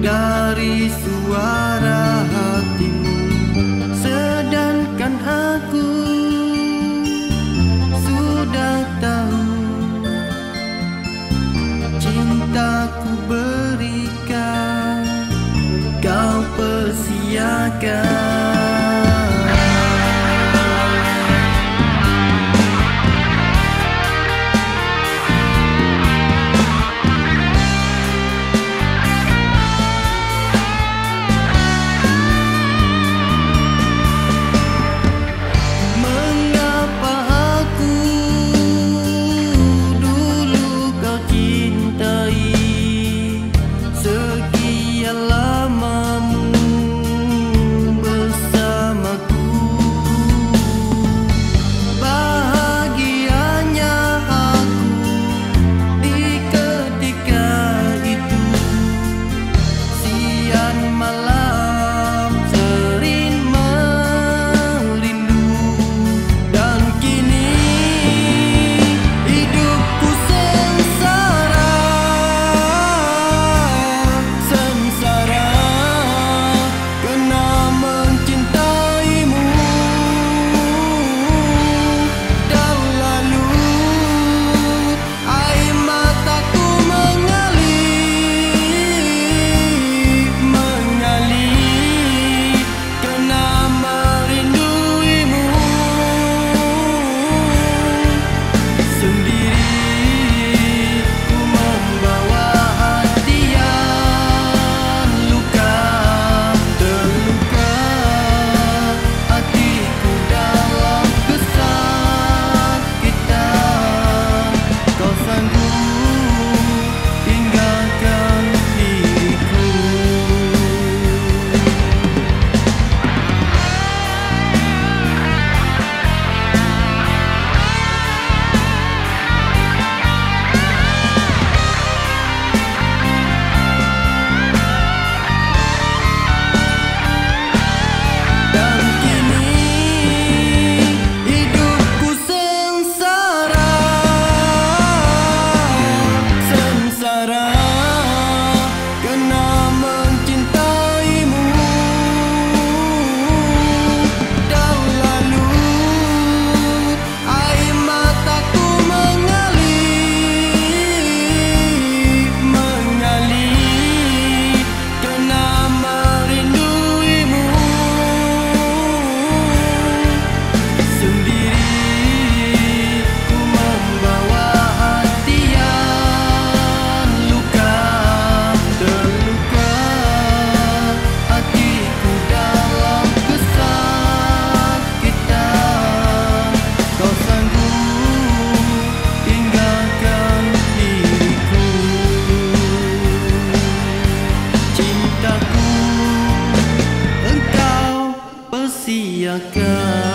dari suara hatimu. Sedangkan aku sudah tahu cintaku berikan kau persiakan. akan